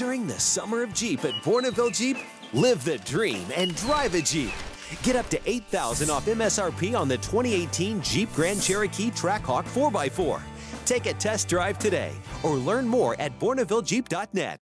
During the summer of Jeep at Bournival Jeep, live the dream and drive a Jeep. Get up to 8000 off MSRP on the 2018 Jeep Grand Cherokee Trackhawk 4x4. Take a test drive today or learn more at BournivalJeep.net.